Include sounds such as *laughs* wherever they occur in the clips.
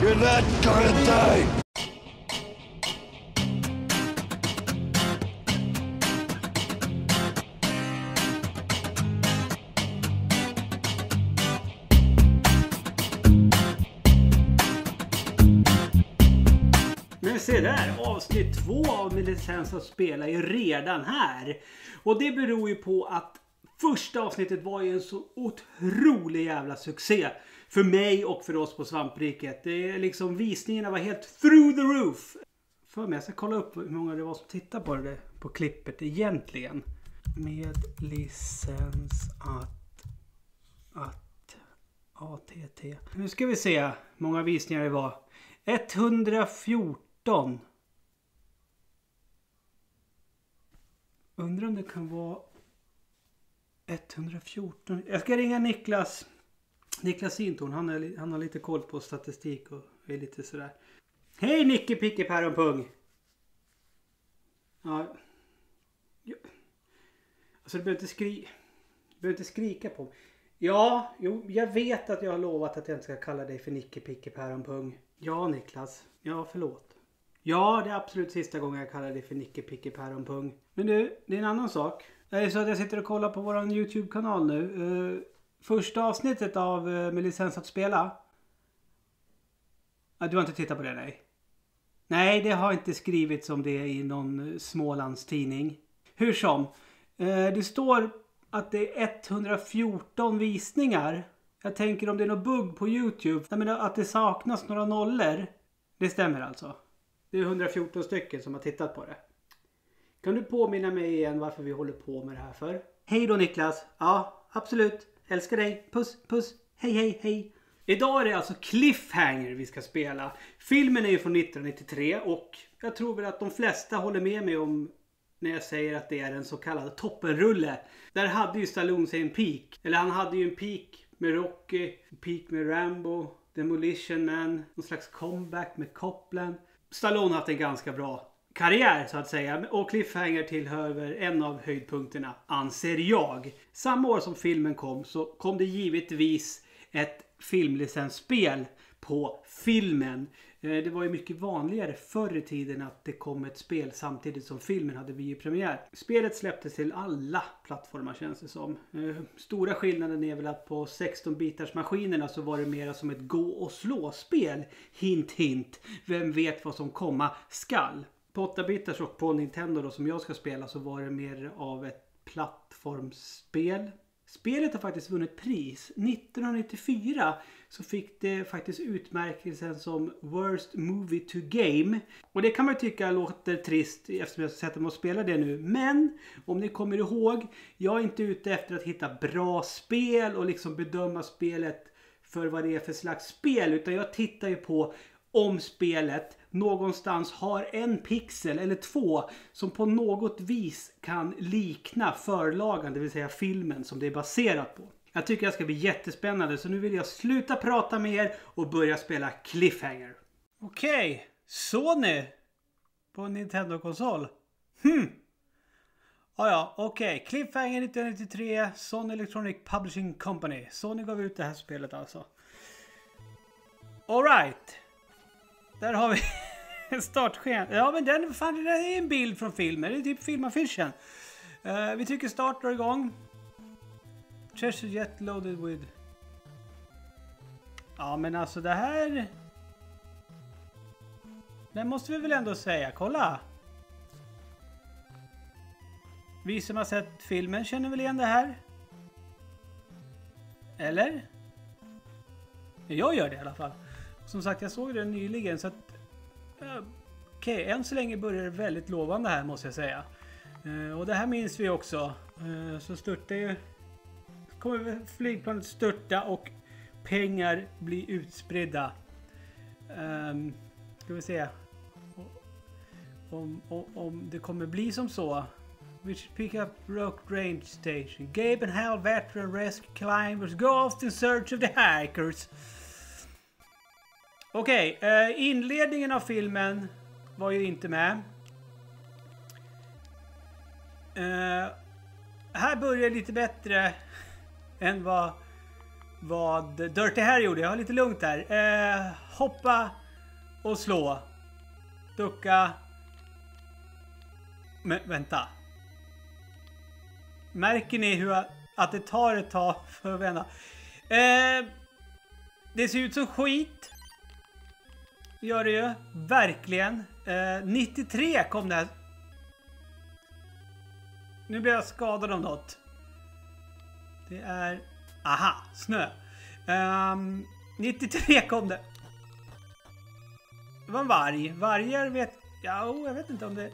You're not gonna die! Men se där, avsnitt två av Med licens att spela är redan här. Och det beror ju på att första avsnittet var ju en så otrolig jävla succé. För mig och för oss på Svampriket. Det är liksom visningarna var helt through the roof. För mig, jag ska kolla upp hur många det var som tittade på det på klippet egentligen. Med licens att... Att... ATT. Nu ska vi se hur många visningar det var. 114. Undrar om det kan vara 114. Jag ska ringa Niklas. Niklas Sintorn. Han, är, han har lite koll på statistik och är lite sådär. Hej Nicke Picke Päronpung! Ja. ja. Alltså du behöver inte skri... Du behöver inte skrika på mig. Ja, jo, jag vet att jag har lovat att jag inte ska kalla dig för Nicke Picke Päronpung. Ja, Niklas. Ja, förlåt. Ja, det är absolut sista gången jag kallar dig för Nicke Picke Päronpung. Men du, det är en annan sak. Det är så att jag sitter och kollar på våran YouTube-kanal nu. Uh, första avsnittet av eh, Med licens att spela. Ja, du har inte tittat på det, nej? Nej, det har inte skrivits om det i någon Smålandstidning. Smålands tidning. Hur som. Eh, det står att det är 114 visningar. Jag tänker om det är någon bugg på YouTube. Jag menar att det saknas några nollor. Det stämmer alltså. Det är 114 stycken som har tittat på det. Kan du påminna mig igen varför vi håller på med det här för? Hej då Niklas! Ja, absolut. Älskar dig. Puss, puss. Hej, hej, hej. Idag är det alltså Cliffhanger vi ska spela. Filmen är ju från 1993 och jag tror väl att de flesta håller med mig om när jag säger att det är en så kallad toppenrulle. Där hade ju Stallone sig en peak. Eller han hade ju en peak med Rocky, en peak med Rambo, Demolition Man, någon slags comeback med Copland. Stallone har haft en ganska bra karriär så att säga. Och Cliffhanger tillhör en av höjdpunkterna, anser jag. Samma år som filmen kom så kom det givetvis ett filmlicensspel på filmen. Eh, det var ju mycket vanligare förr i tiden att det kom ett spel samtidigt som filmen hade biopremiär. Spelet släpptes till alla plattformar känns det som. Eh, stora skillnaden är väl att på 16-bitars maskinerna så var det mera som ett gå och slå-spel. Hint hint. Vem vet vad som komma skall. På 8-bitars och på Nintendo då som jag ska spela så var det mer av ett plattformsspel. Spelet har faktiskt vunnit pris. 1994 så fick det faktiskt utmärkelsen som Worst Movie to Game. Och det kan man ju tycka låter trist eftersom jag sätter mig och spelar det nu. Men om ni kommer ihåg, jag är inte ute efter att hitta bra spel och liksom bedöma spelet för vad det är för slags spel. Utan jag tittar ju på om spelet någonstans har en pixel eller två som på något vis kan likna förlagan, det vill säga filmen som det är baserat på. Jag tycker det ska bli jättespännande så nu vill jag sluta prata med er och börja spela Cliffhanger. Okej, Sony på en Nintendo-konsol. Hmm. Ah, ja, okej. Cliffhanger 1993, Sony Electronic Publishing Company. Sony gav ut det här spelet alltså. Alright. Där har vi *laughs* en startsken. Ja men den, fan, det där är en bild från filmen. Det är typ filmaffischen. Uh, vi trycker start drar igång. Treasure jet loaded with... Ja men alltså det här... Det måste vi väl ändå säga. Kolla! Vi som har sett filmen känner väl igen det här? Eller? Jag gör det i alla fall. Som sagt, jag såg den nyligen så att... Okej, Okej, än så länge börjar det väldigt lovande här måste jag säga. Eh, och det här minns vi också. Eh, så störtar ju... Kommer flygplanet störta och pengar bli utspridda. Um, ska vi se. Om, om, om det kommer bli som så. We should pick up Rock Range Station. Gabe and Hal veteran rescue climbers go off in search of the hikers. Okej, eh, inledningen av filmen var ju inte med. Eh, här börjar lite bättre än vad vad Dirty Harry gjorde. Jag har lite lugnt här. Eh, hoppa och slå. Ducka. Men vänta. Märker ni hur att det tar ett tag för att vända? Eh, det ser ut som skit. Gör det ju. Verkligen. Eh, 93 kom det här. Nu blir jag skadad av något. Det är... Aha, snö. Ehm, um, 93 kom det. Det var en varg. Vargar vet... Ja, oh, jag vet inte om det...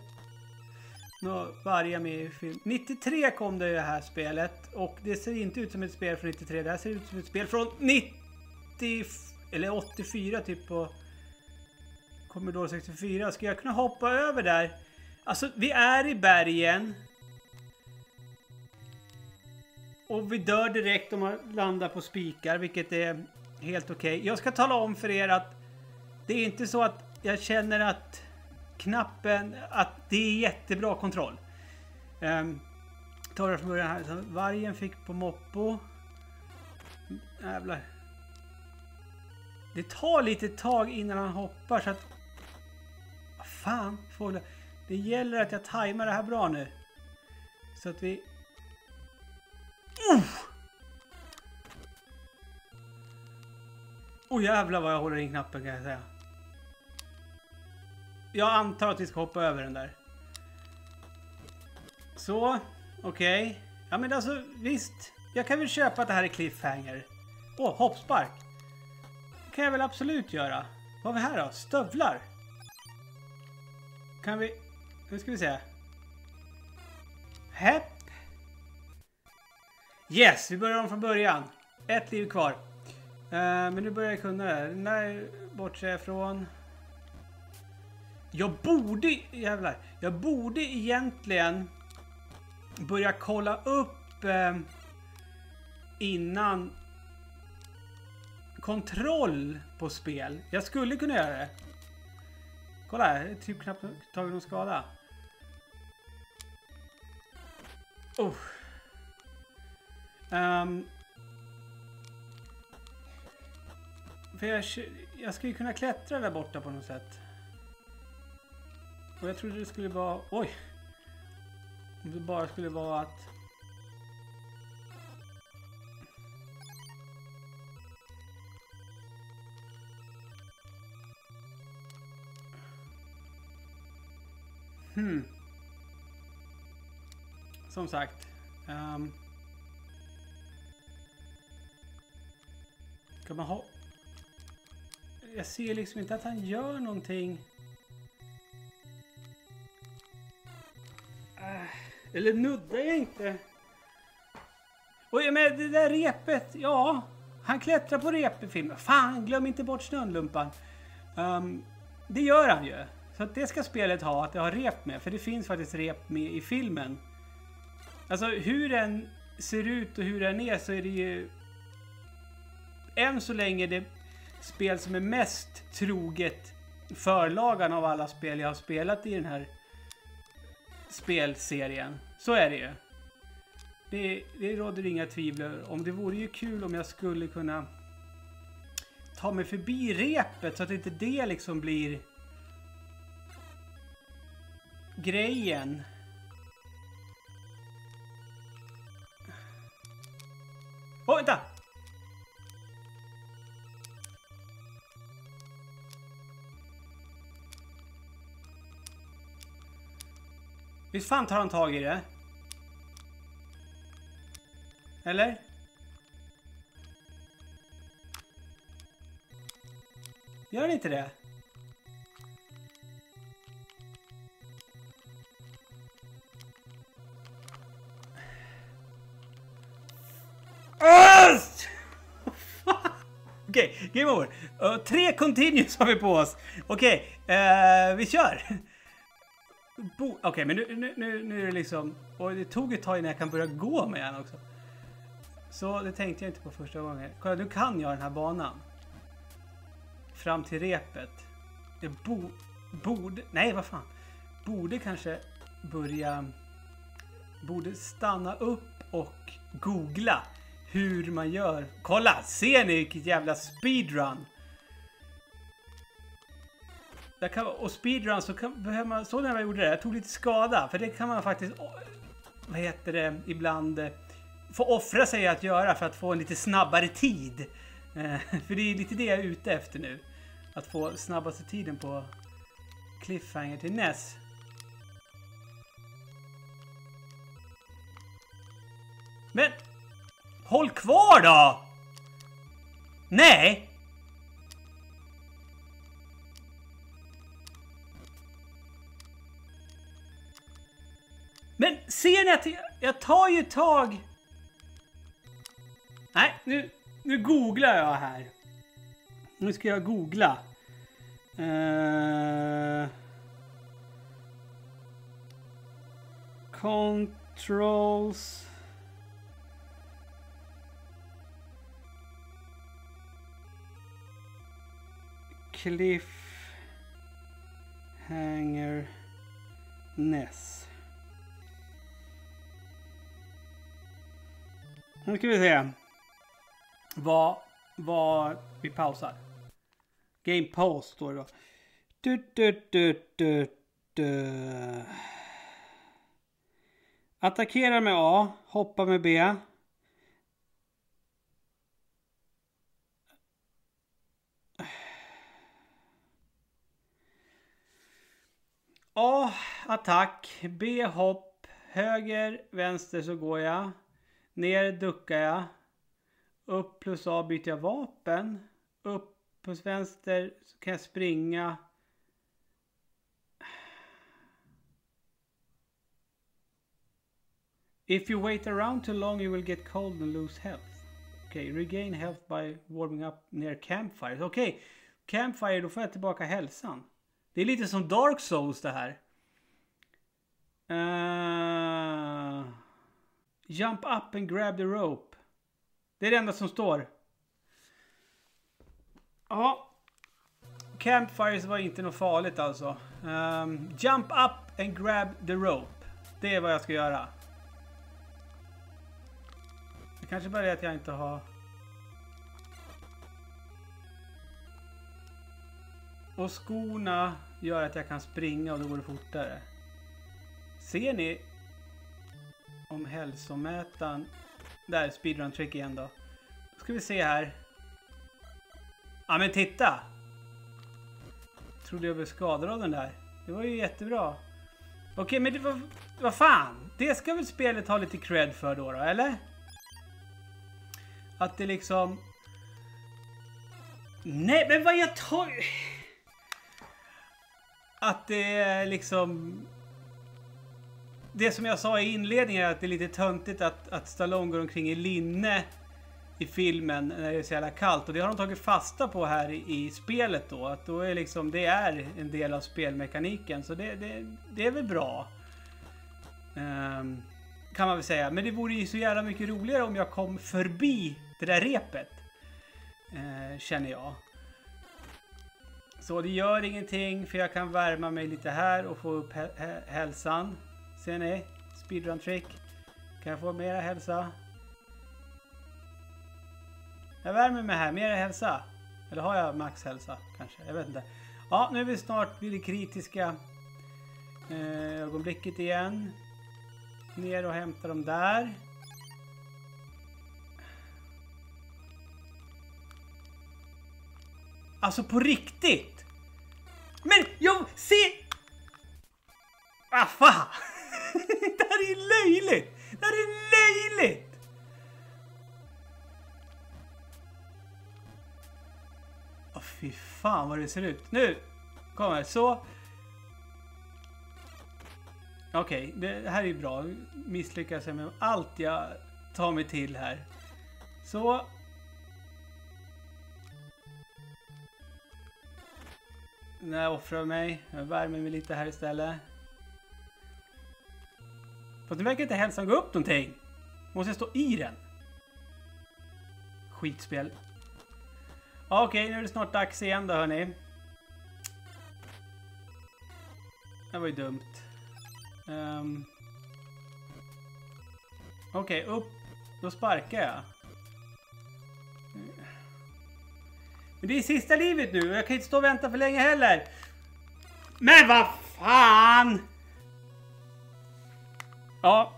Nå, vargar med i film. 93 kom det här spelet och det ser inte ut som ett spel från 93. Det här ser ut som ett spel från 90... Eller 84 typ på... Commodore 64. Ska jag kunna hoppa över där? Alltså, vi är i bergen. Och vi dör direkt om man landar på spikar, vilket är helt okej. Okay. Jag ska tala om för er att det är inte så att jag känner att knappen, att det är jättebra kontroll. Um, tar det från början här. Så vargen fick på moppo. Jävlar. Det tar lite tag innan han hoppar så att... Fan, fåglar. Det gäller att jag tajmar det här bra nu. Så att vi Åh oh, jävlar vad jag håller in knappen kan jag säga. Jag antar att vi ska hoppa över den där. Så, okej. Okay. Ja men alltså visst. Jag kan väl köpa att det här är cliffhanger. Åh, oh, hoppspark. Det kan jag väl absolut göra. Vad har vi här då? Stövlar. Kan vi... Nu ska vi se. Häpp. Yes, vi börjar om från början. Ett liv kvar. Uh, men nu börjar jag kunna det här. Den där bortser jag från. Jag borde... Jävlar. Jag borde egentligen börja kolla upp uh, innan kontroll på spel. Jag skulle kunna göra det. Kolla här, typ knappt tagit någon skada. Oh. Um, för jag, jag ska ju kunna klättra där borta på något sätt. Och jag trodde det skulle vara... Oj! Om det bara skulle vara att... Hmm. Som sagt. Ehm, um, Kan man ha... Jag ser liksom inte att han gör någonting. Äh, eller nuddar jag inte? Och med det där repet, ja. Han klättrar på repet filmen. Fan, glöm inte bort snönlumpan. Um, ehm, det gör han ju. Så att det ska spelet ha, att det har rep med. För det finns faktiskt rep med i filmen. Alltså hur den ser ut och hur den är så är det ju än så länge det spel som är mest troget förlagan av alla spel jag har spelat i den här spelserien. Så är det ju. Det, det råder inga tvivel om. Det vore ju kul om jag skulle kunna ta mig förbi repet så att inte det liksom blir grejen. Åh, oh, vänta! Visst fan tar han tag i det? Eller? Gör han inte det? Game over. Uh, tre continues har vi på oss. Okej, okay, uh, vi kör. Okej, okay, men nu, nu, nu, nu är det liksom... Och det tog ett tag innan jag kan börja gå med den också. Så det tänkte jag inte på första gången. Kolla, nu kan jag den här banan. Fram till repet. Jag bo, borde... Nej, vad fan. Borde kanske börja... Borde stanna upp och googla hur man gör. Kolla! Ser ni vilket jävla speedrun? Där kan, och speedrun så kan, behöver man, så när jag gjorde det, jag tog lite skada. För det kan man faktiskt, vad heter det, ibland eh, få offra sig att göra för att få en lite snabbare tid. Eh, *laughs* för det är lite det jag är ute efter nu. Att få snabbaste tiden på Cliffhanger till Ness. Men håll kvar då! Nej! Men ser ni att jag, jag tar ju tag... Nej, nu, nu googlar jag här. Nu ska jag googla. Uh... Controls... Cliffhanger Ness. Nu ska vi se. Vad, vad vi pausar. Game pause står det då. Du, du, du, du, du. Attackera med A, hoppa med B. A. Attack. B. Hopp. Höger, vänster så går jag. Ner duckar jag. Upp plus A byter jag vapen. Upp plus vänster så kan jag springa. If you wait around too long you will get cold and lose health. Okej, okay, regain health by warming up near campfires. Okej, okay. campfire då får jag tillbaka hälsan. Det är lite som Dark Souls det här. Uh, jump up and grab the rope. Det är det enda som står. Ja. Campfires var inte något farligt alltså. Um, jump up and grab the rope. Det är vad jag ska göra. Det kanske bara är att jag inte har... Och skorna gör att jag kan springa och då går det fortare. Ser ni om hälsomätaren... Där, speedrun trick igen då. Då ska vi se här. Ja men titta! Trodde jag blev skadad av den där. Det var ju jättebra. Okej men det var... Vad fan? Det ska väl spelet ha lite cred för då, då eller? Att det liksom... Nej men vad jag tar... Att det är liksom det som jag sa i inledningen är att det är lite töntigt att, att Stallone går omkring i linne i filmen när det är så jävla kallt. Och det har de tagit fasta på här i, i spelet då. Att då är liksom, det är en del av spelmekaniken. Så det, det, det är väl bra. Um, kan man väl säga. Men det vore ju så jävla mycket roligare om jag kom förbi det där repet. Uh, känner jag. Så det gör ingenting för jag kan värma mig lite här och få upp hälsan. Ser ni? Speedrun trick. Kan jag få mera hälsa? Jag värmer mig här. Mera hälsa. Eller har jag max hälsa kanske? Jag vet inte. Ja, nu är vi snart vid det kritiska eh, ögonblicket igen. Ner och hämta dem där. Alltså på riktigt! Men jag ser... Ah, fan! *laughs* det här är löjligt! Det här är löjligt! Åh, oh, fy fan vad det ser ut. Nu kommer så. Okej, okay, det här är bra. Misslyckas jag med allt jag tar mig till här. Så. När jag offrar mig. Jag värmer mig lite här istället. Fast nu verkar inte hälsan gå upp någonting. Måste jag stå i den? Skitspel. Okej, okay, nu är det snart dags igen då hörni. Det var ju dumt. Um. Okej, okay, upp. Då sparkar jag. Men det är sista livet nu och jag kan inte stå och vänta för länge heller. Men vad fan! Ja.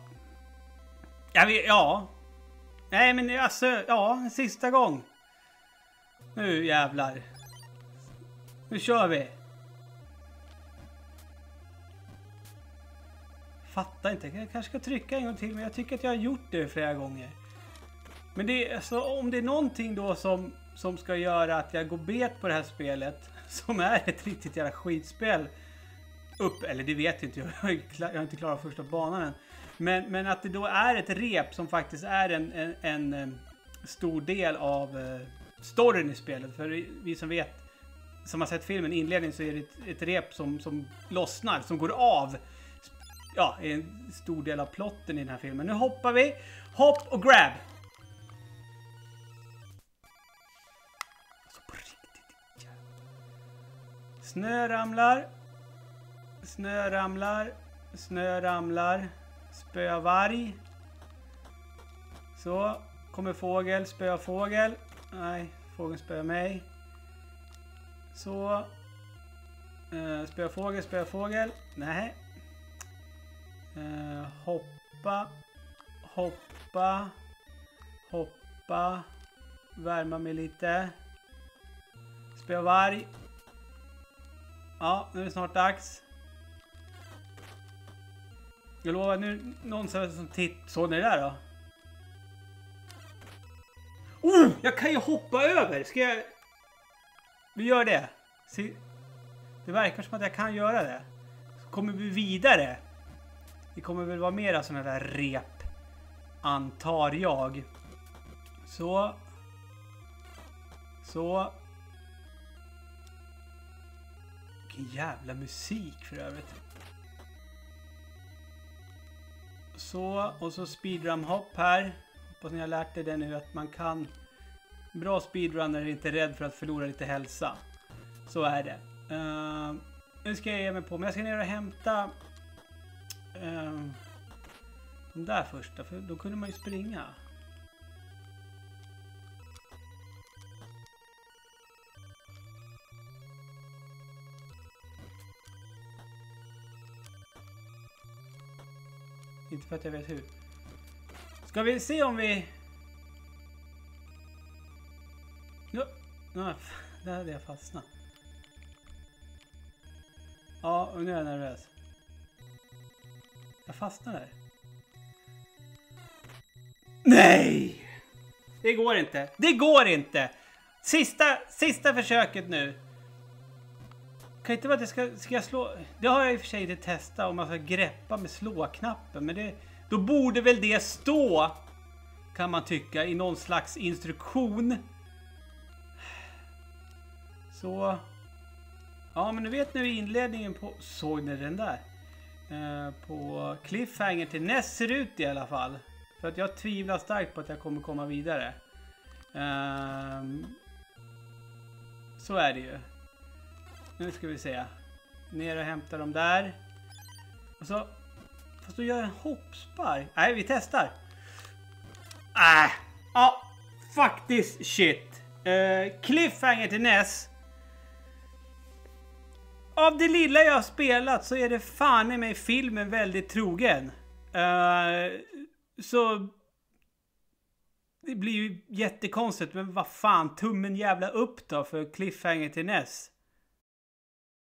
Jag vet, ja. Nej men alltså, ja, en sista gång. Nu jävlar. Nu kör vi. Fattar inte. Jag kanske ska trycka en gång till men jag tycker att jag har gjort det flera gånger. Men det är, alltså, om det är någonting då som, som ska göra att jag går bet på det här spelet *laughs* som är ett riktigt jävla skitspel upp, eller det vet jag inte, jag har, *laughs* jag har inte klarat första banan än. Men, men att det då är ett rep som faktiskt är en, en, en, eh, stor del av eh, storyn i spelet. För vi som vet, som har sett filmen, inledningen, så är det ett, ett rep som, som lossnar, som går av. Ja, är en stor del av plotten i den här filmen. Nu hoppar vi. Hopp och grab! Snö ramlar. Snö ramlar. Snö ramlar. Spöa varg. Så. Kommer fågel. Spöa fågel. Nej, fågeln spöar mig. Så. Eh, uh, spöa fågel, spöa fågel. Nej. Eh, hoppa. Hoppa. Hoppa. Värma mig lite. Spöa varg. Ja, nu är det snart dags. Jag lovar, nu någon som titt... Såg ni det där då? Oh! Jag kan ju hoppa över! Ska jag... Vi gör det. Se... Det verkar som att jag kan göra det. Så kommer vi vidare. Det kommer väl vara mera sådana där rep. Antar jag. Så. Så. Vilken jävla musik för övrigt. Så, och så speedrun-hopp här. Hoppas ni har lärt er det nu att man kan... Bra speedrunner är inte rädd för att förlora lite hälsa. Så är det. Uh, nu ska jag ge mig på, men jag ska ner och hämta... Uh, de där första, för då kunde man ju springa. Inte för att jag vet hur. Ska vi se om vi... Nu, No. *laughs* där hade jag fastnat. Ja, och nu är jag nervös. Jag fastnar där. Nej! Det går inte. Det går inte! Sista, sista försöket nu. Kan inte vara att jag ska, ska jag slå... Det har jag i och för sig inte testat om man ska greppa med slå-knappen. Men det, då borde väl det stå, kan man tycka, i någon slags instruktion. Så... Ja, men nu vet ni hur inledningen på... Såg ni den där? Eh, på Cliffhanger till näst ser ut i alla fall. För att jag tvivlar starkt på att jag kommer komma vidare. Eh, så är det ju. Nu ska vi se. Ner och hämta dem där. Och så... Fast då gör jag en hoppspark. Nej, vi testar. Äh. Ja, faktiskt shit. Uh, cliffhanger till NES. Av det lilla jag har spelat så är det fan i mig filmen väldigt trogen. Uh, så... Det blir ju jättekonstigt, men vad fan, tummen jävla upp då för cliffhanger till NES.